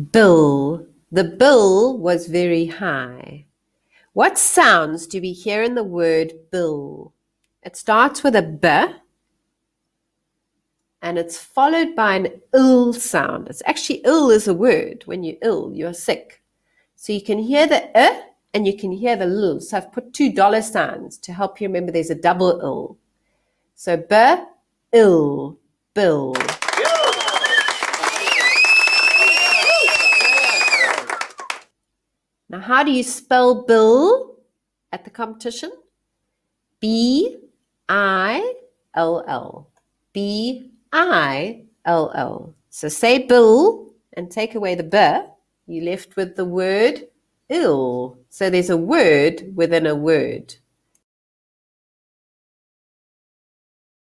Bill. The bill was very high. What sounds do we hear in the word bill? It starts with a b and it's followed by an ill sound. It's actually ill is a word. When you're ill, you're sick. So you can hear the uh and you can hear the l. So I've put two dollar signs to help you remember there's a double ill. So b, ill, bill. Now, how do you spell bill at the competition? B I L L. B I L L. So say bill and take away the b. You left with the word ill. So there's a word within a word.